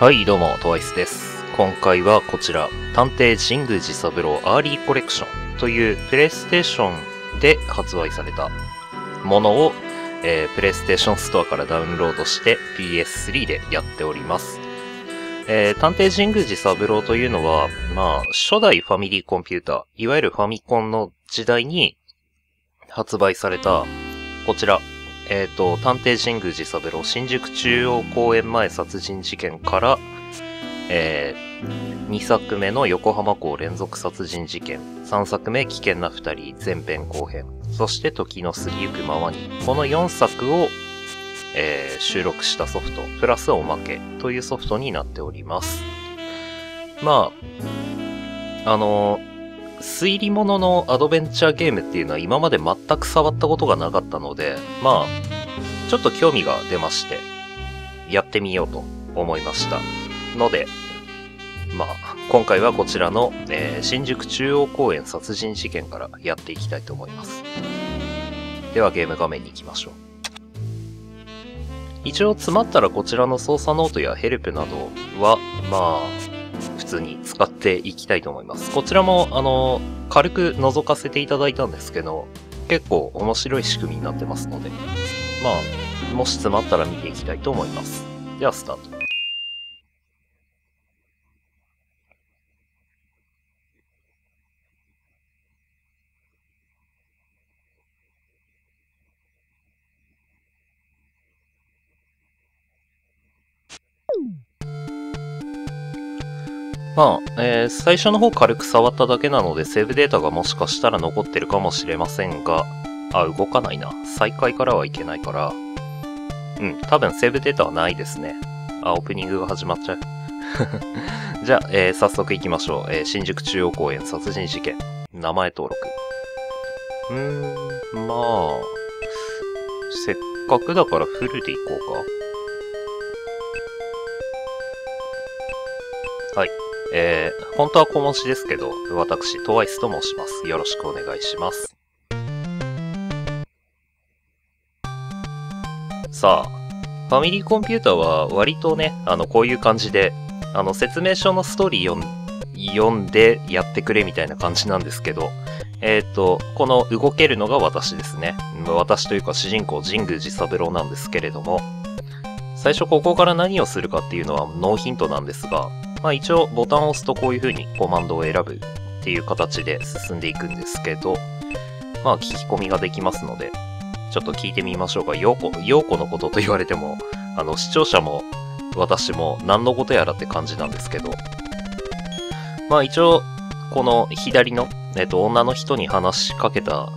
はい、どうも、トワイスです。今回はこちら、探偵神宮寺三郎アーリーコレクションというプレイステーションで発売されたものを、えー、プレイステーションストアからダウンロードして PS3 でやっております。えー、探偵神宮寺三郎というのは、まあ、初代ファミリーコンピューター、いわゆるファミコンの時代に発売された、こちら、えっ、ー、と、探偵神宮寺三郎新宿中央公園前殺人事件から、えー、2作目の横浜港連続殺人事件、3作目危険な二人前編後編、そして時の過ぎゆくままに、この4作を、えー、収録したソフト、プラスおまけというソフトになっております。まあ、あのー推理物のアドベンチャーゲームっていうのは今まで全く触ったことがなかったので、まあ、ちょっと興味が出まして、やってみようと思いました。ので、まあ、今回はこちらの、えー、新宿中央公園殺人事件からやっていきたいと思います。ではゲーム画面に行きましょう。一応詰まったらこちらの操作ノートやヘルプなどは、まあ、に使っていきたいと思います。こちらも、あの、軽く覗かせていただいたんですけど、結構面白い仕組みになってますので、まあ、もし詰まったら見ていきたいと思います。では、スタート。まあ、えー、最初の方軽く触っただけなので、セーブデータがもしかしたら残ってるかもしれませんが、あ、動かないな。再開からはいけないから、うん、多分セーブデータはないですね。あ、オープニングが始まっちゃう。じゃあ、えー、早速行きましょう。えー、新宿中央公園殺人事件。名前登録。うーん、まあ、せっかくだからフルで行こうか。はい。えー、本当は小文字ですけど、私、トワイスと申します。よろしくお願いします。さあ、ファミリーコンピューターは割とね、あの、こういう感じで、あの、説明書のストーリー読んでやってくれみたいな感じなんですけど、えっ、ー、と、この動けるのが私ですね。私というか主人公神宮寺三郎なんですけれども、最初ここから何をするかっていうのはノーヒントなんですが、まあ一応ボタンを押すとこういう風にコマンドを選ぶっていう形で進んでいくんですけど、まあ聞き込みができますので、ちょっと聞いてみましょうか。ようこ、ようこのことと言われても、あの、視聴者も私も何のことやらって感じなんですけど、まあ一応、この左の、えっと、女の人に話しかけたっ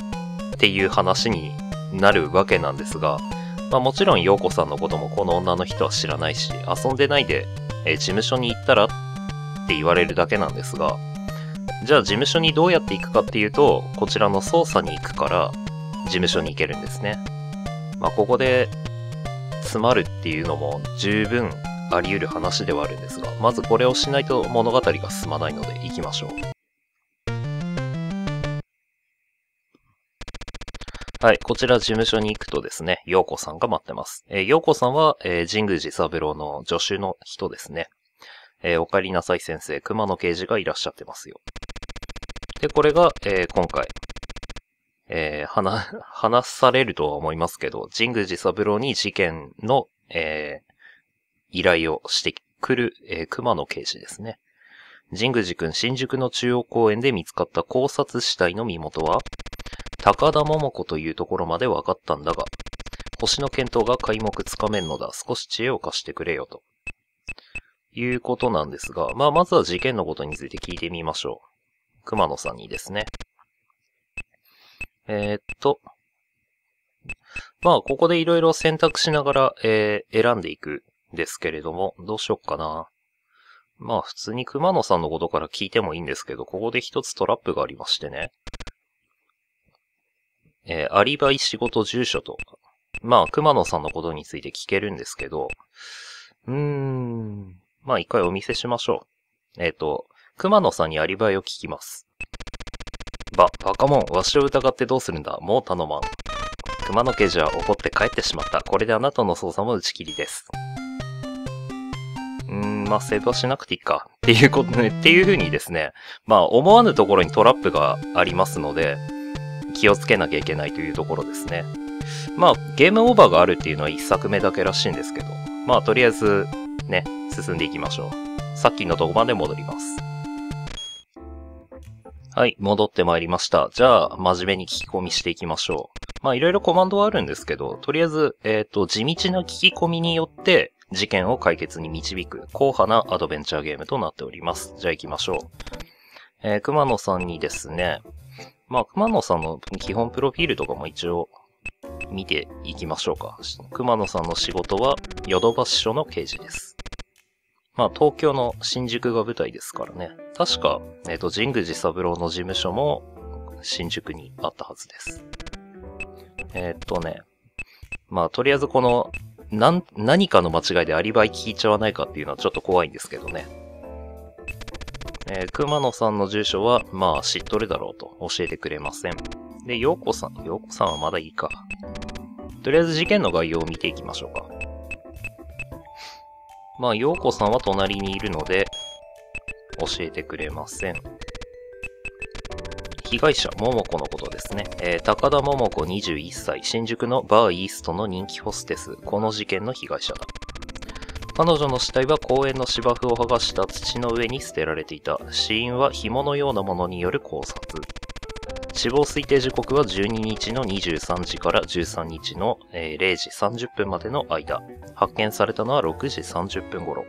ていう話になるわけなんですが、まあもちろん陽子さんのこともこの女の人は知らないし、遊んでないでえー、事務所に行ったらって言われるだけなんですが、じゃあ事務所にどうやって行くかっていうと、こちらの捜査に行くから、事務所に行けるんですね。まあ、ここで、詰まるっていうのも十分あり得る話ではあるんですが、まずこれをしないと物語が進まないので行きましょう。はい。こちら事務所に行くとですね、陽子さんが待ってます。えー、陽子さんは、えー、神宮寺三郎の助手の人ですね。えー、お帰りなさい先生、熊野刑事がいらっしゃってますよ。で、これが、えー、今回、えー、話、話されるとは思いますけど、神宮寺三郎に事件の、えー、依頼をしてくる、えー、熊野刑事ですね。神宮寺くん新宿の中央公園で見つかった考察死体の身元は、高田桃子というところまで分かったんだが、星の見当が皆目つかめんのだ。少し知恵を貸してくれよと。いうことなんですが、まあ、まずは事件のことについて聞いてみましょう。熊野さんにですね。えー、っと、まあ、ここでいろいろ選択しながら、えー、選んでいくんですけれども、どうしよっかな。まあ、普通に熊野さんのことから聞いてもいいんですけど、ここで一つトラップがありましてね。えー、アリバイ仕事住所と、まあ、熊野さんのことについて聞けるんですけど、うーん、まあ一回お見せしましょう。えっ、ー、と、熊野さんにアリバイを聞きます。ば、バカモン、わしを疑ってどうするんだもう頼まん。熊野刑事は怒って帰ってしまった。これであなたの捜査も打ち切りです。うーん、まあ、セーブはしなくていいか。っていうことね、っていう風にですね、まあ、思わぬところにトラップがありますので、気をつけなきゃいけないというところですね。まあ、ゲームオーバーがあるっていうのは一作目だけらしいんですけど、まあ、とりあえず、ね、進んでいきましょう。さっきのとこまで戻ります。はい、戻ってまいりました。じゃあ、真面目に聞き込みしていきましょう。まあ、いろいろコマンドはあるんですけど、とりあえず、えっ、と、地道な聞き込みによって、事件を解決に導く、硬派なアドベンチャーゲームとなっております。じゃあ行きましょう。えー、熊野さんにですね、まあ、熊野さんの基本プロフィールとかも一応見ていきましょうか。熊野さんの仕事は、ヨドバシ署の刑事です。まあ、東京の新宿が舞台ですからね。確か、えっ、と、神宮寺三郎の事務所も新宿にあったはずです。えっ、とね、まあ、とりあえずこの、何かの間違いでアリバイ聞いちゃわないかっていうのはちょっと怖いんですけどね。えー熊野さんの住所は、まあ、知っとるだろうと教えてくれません。で、陽子さん、陽子さんはまだいいか。とりあえず事件の概要を見ていきましょうか。まあ、陽子さんは隣にいるので、教えてくれません。被害者、桃子のことですね。えー高田桃子21歳、新宿のバーイーストの人気ホステス、この事件の被害者だ。彼女の死体は公園の芝生を剥がした土の上に捨てられていた。死因は紐のようなものによる考察。死亡推定時刻は12日の23時から13日の、0時30分までの間。発見されたのは6時30分頃。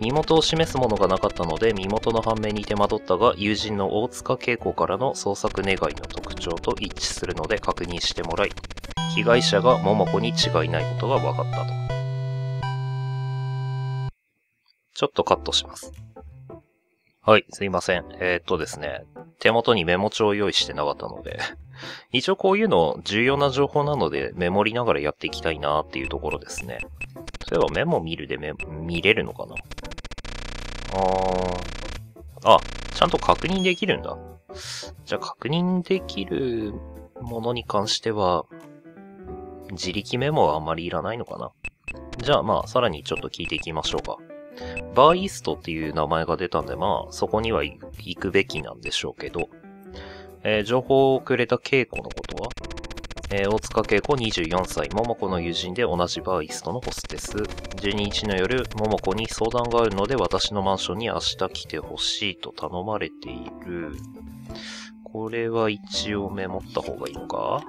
身元を示すものがなかったので身元の判明に手間取ったが友人の大塚恵子からの捜索願いの特徴と一致するので確認してもらい被害者が桃子に違いないことが分かったとちょっとカットしますはいすいませんえー、っとですね手元にメモ帳を用意してなかったので 一応こういうの重要な情報なのでメモりながらやっていきたいなっていうところですねそういえばメモ見るでメ見れるのかな？あー。あ、ちゃんと確認できるんだ。じゃあ確認できるものに関しては、自力メモはあんまりいらないのかな？じゃあまあ、さらにちょっと聞いていきましょうか。バーイーストっていう名前が出たんで、まあ、そこには行くべきなんでしょうけど、えー情報をくれた恵子のことは？えー大塚恵子24歳、桃子の友人で同じバーイーストのホステス。12日の夜、桃子に相談があるので私のマンションに明日来てほしいと頼まれている。これは一応メモった方がいいのか？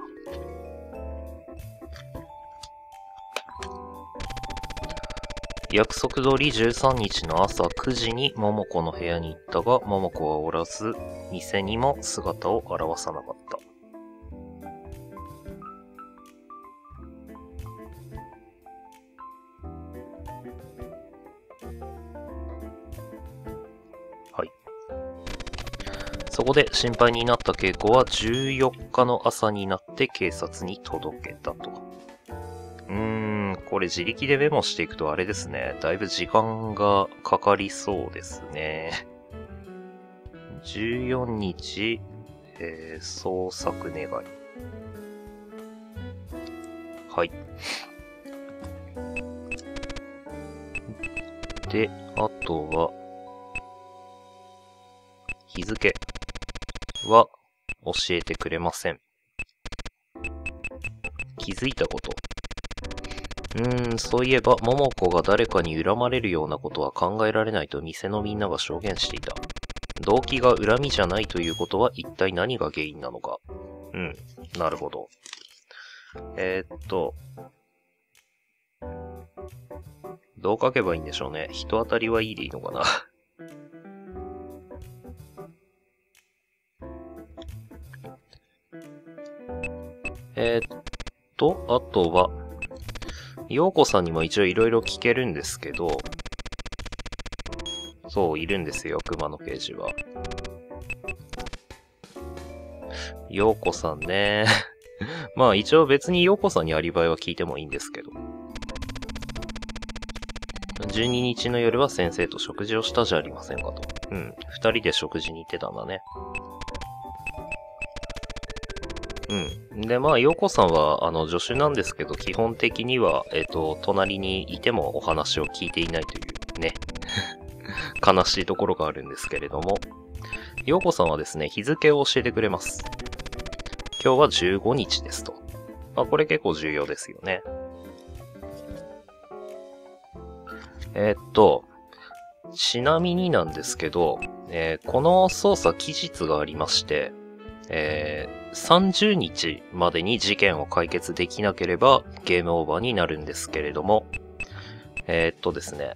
約束通り13日の朝9時に桃子の部屋に行ったが、桃子はおらず、店にも姿を現さなかった。そこで心配になった恵子は14日の朝になって警察に届けたと。これ自力でメモしていくとあれですね。だいぶ時間がかかりそうですね。14日、えー、捜索願い。はい。で、あとは、日付は教えてくれません。気づいたこと。うーん、そういえば、桃子が誰かに恨まれるようなことは考えられないと店のみんなが証言していた。動機が恨みじゃないということは一体何が原因なのか。うん、なるほど。えー、っと、どう書けばいいんでしょうね。人当たりはいいでいいのかな。えっと、あとは、陽子さんにも一応いろいろ聞けるんですけど、そう、いるんですよ、熊野刑事は。陽子さんね。まあ一応別に陽子さんにアリバイは聞いてもいいんですけど。12日の夜は先生と食事をしたじゃありませんかと。うん。二人で食事に行ってたんだね。うん。で、まあ、洋子さんは、あの、助手なんですけど、基本的には、えっ、と、隣にいてもお話を聞いていないというね、悲しいところがあるんですけれども、洋子さんはですね、日付を教えてくれます。今日は15日ですと。まあ、これ結構重要ですよね。えーっと、ちなみになんですけど、えーこの操作期日がありまして、えー30日までに事件を解決できなければゲームオーバーになるんですけれども、えーっとですね、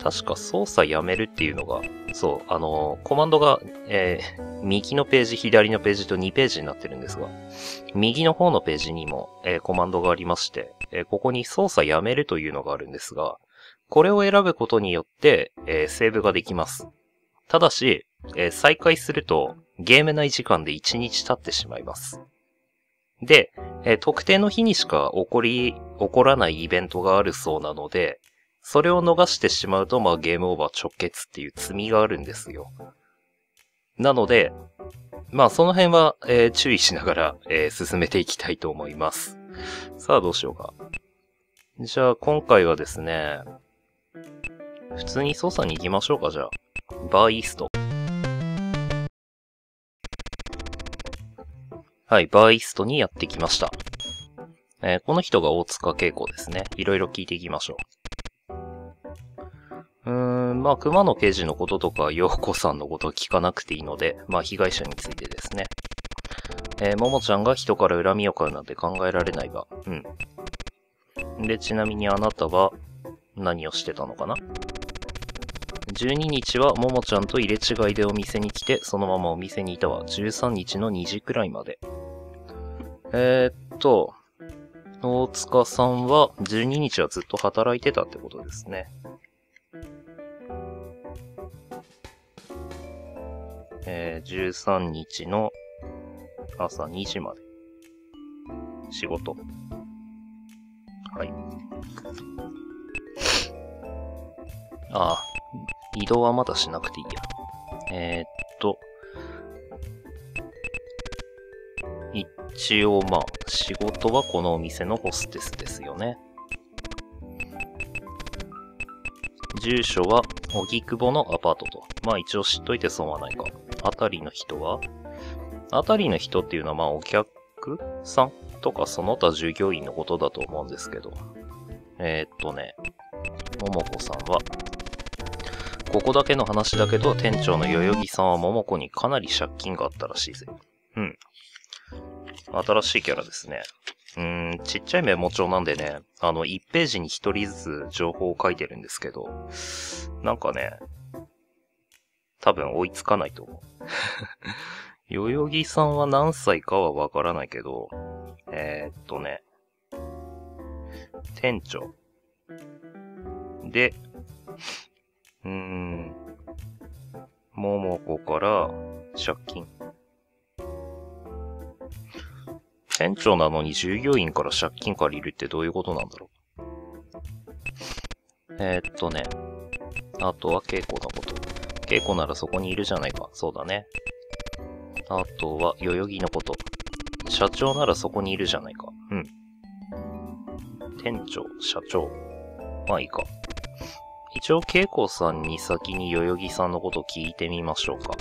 確か操作やめるっていうのが、そう、あのーコマンドが、えー右のページ、左のページと2ページになってるんですが、右の方のページにも、えーコマンドがありまして、えここに操作やめるというのがあるんですが、これを選ぶことによって、えセーブができます。ただし、え再開すると、ゲーム内時間で1日経ってしまいます。で、えー特定の日にしか起こり、起こらないイベントがあるそうなので、それを逃してしまうと、まあゲームオーバー直結っていう罪があるんですよ。なので、まあその辺は、えー注意しながら、えー進めていきたいと思います。さあどうしようか。じゃあ今回はですね、普通に操作に行きましょうか、じゃあ。バーイースト。はい、バーイストにやってきました。えーこの人が大塚恵子ですね。いろいろ聞いていきましょう。うーん、まあ、熊野刑事のこととか、陽子さんのことは聞かなくていいので、まあ、被害者についてですね。えー、ももちゃんが人から恨みを買うなんて考えられないが、うん。で、ちなみにあなたは何をしてたのかな ?12 日はももちゃんと入れ違いでお店に来て、そのままお店にいたわ。13日の2時くらいまで。えー、っと、大塚さんは12日はずっと働いてたってことですね。えー、13日の朝2時まで。仕事。はい。ああ、移動はまだしなくていいや。えー、っと、一応まあ、仕事はこのお店のホステスですよね。住所は、荻窪のアパートと。まあ一応知っといて損はないか。あたりの人は？あたりの人っていうのはまあお客さんとかその他従業員のことだと思うんですけど。えー、っとね、ももこさんは、ここだけの話だけど、店長の代々木さんはももこにかなり借金があったらしいぜ。うん。新しいキャラですね。うん、ちっちゃいメモ帳なんでね、あの、1ページに1人ずつ情報を書いてるんですけど、なんかね、多分追いつかないと思う。代々木さんは何歳かはわからないけど、えー、っとね、店長。で、うーん、ももこから借金。店長なのに従業員から借金借りるってどういうことなんだろう。えー、っとね。あとは稽古のこと。稽古ならそこにいるじゃないか。そうだね。あとは代々木のこと。社長ならそこにいるじゃないか。うん。店長、社長。まあいいか。一応、稽古さんに先に代々木さんのこと聞いてみましょうか。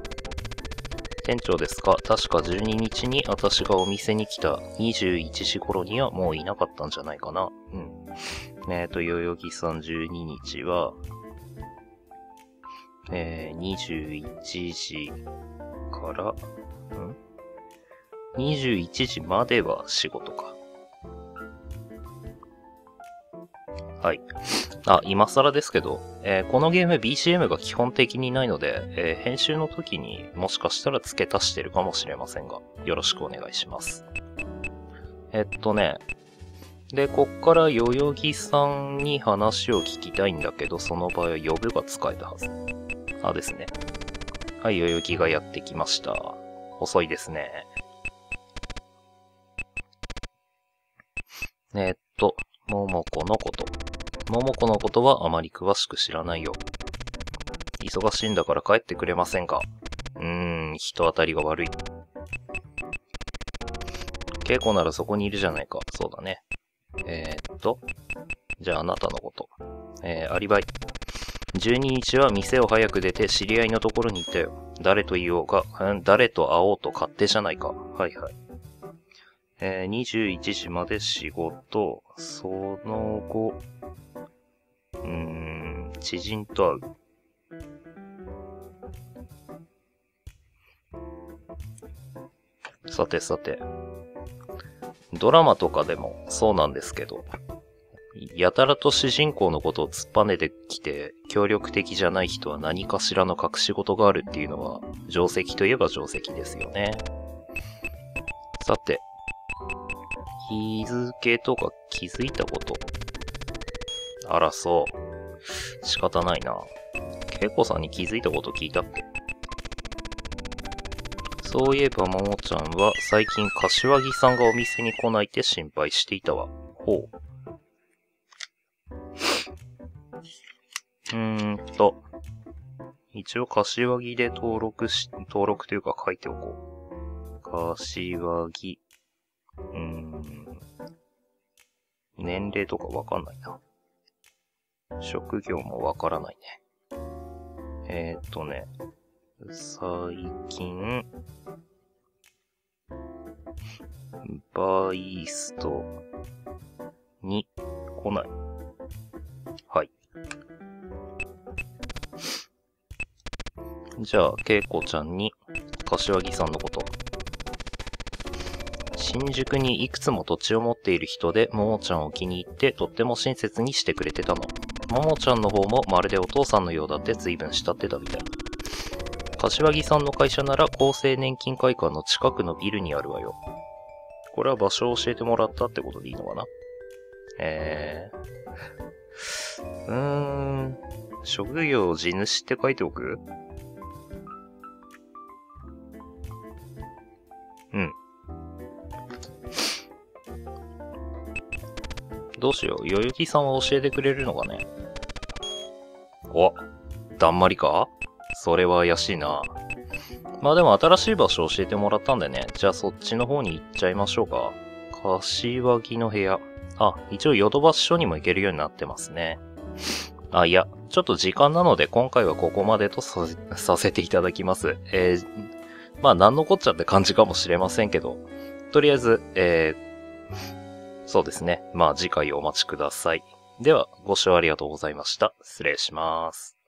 店長ですか？確か12日に私がお店に来た21時頃にはもういなかったんじゃないかな。うん。えっ、と、代々木さん12日は、えー、21時から、ん ?21 時までは仕事か。はい。あ、今更ですけど、えーこのゲーム BGM が基本的にないので、えー編集の時にもしかしたら付け足してるかもしれませんが、よろしくお願いします。えっとね、で、こっから代々木さんに話を聞きたいんだけど、その場合は呼ぶが使えたはず。あですね。はい、代々木がやってきました。遅いですね。えっと、桃子のこと。桃子のことはあまり詳しく知らないよ。忙しいんだから帰ってくれませんか？うーん、人当たりが悪い。稽古ならそこにいるじゃないか。そうだね。えー、っと。じゃああなたのこと。えー、アリバイ。12日は店を早く出て知り合いのところに行ったよ。誰と言おうか、うん、誰と会おうと勝手じゃないか。はいはい。えー、21時まで仕事、その後、うーん、知人と会う。さてさて。ドラマとかでもそうなんですけど、やたらと主人公のことを突っぱねてきて、協力的じゃない人は何かしらの隠し事があるっていうのは、定石といえば定石ですよね。さて、日付とか気づいたことあら、そう。仕方ないな。恵子さんに気づいたこと聞いたっけ？そういえば、ももちゃんは最近柏木さんがお店に来ないって心配していたわ。ほう。うーんと、一応柏木で登録し、登録というか書いておこう。柏木。うーん。年齢とかわかんないな。職業もわからないね。えー、っとね、最近、バイストに来ない。はい。じゃあ、けいこちゃんに、柏木さんのこと。新宿にいくつも土地を持っている人で、ももちゃんを気に入ってとっても親切にしてくれてたの。ももちゃんの方もまるでお父さんのようだって随分慕ってたみたい。柏木さんの会社なら厚生年金会館の近くのビルにあるわよ。これは場所を教えてもらったってことでいいのかな？えー。うーん。職業地主って書いておく？うん。どうしよう。代々木さんは教えてくれるのかね？お、だんまりか？それは怪しいな。まあでも新しい場所教えてもらったんでね。じゃあそっちの方に行っちゃいましょうか。柏木の部屋。あ、一応ヨドバシ署にも行けるようになってますね。あ、いや、ちょっと時間なので今回はここまでと させていただきます。えー、まあ何のこっちゃって感じかもしれませんけど、とりあえず、えー、そうですね。まあ次回お待ちください。では、ご視聴ありがとうございました。失礼します。